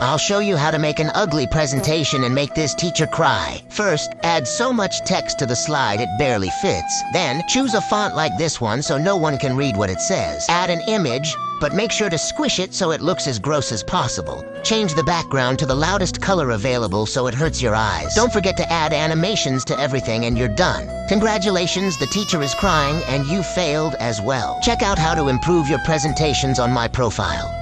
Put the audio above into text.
I'll show you how to make an ugly presentation and make this teacher cry. First, add so much text to the slide it barely fits. Then, choose a font like this one so no one can read what it says. Add an image, but make sure to squish it so it looks as gross as possible. Change the background to the loudest color available so it hurts your eyes. Don't forget to add animations to everything and you're done. Congratulations, the teacher is crying and you failed as well. Check out how to improve your presentations on my profile.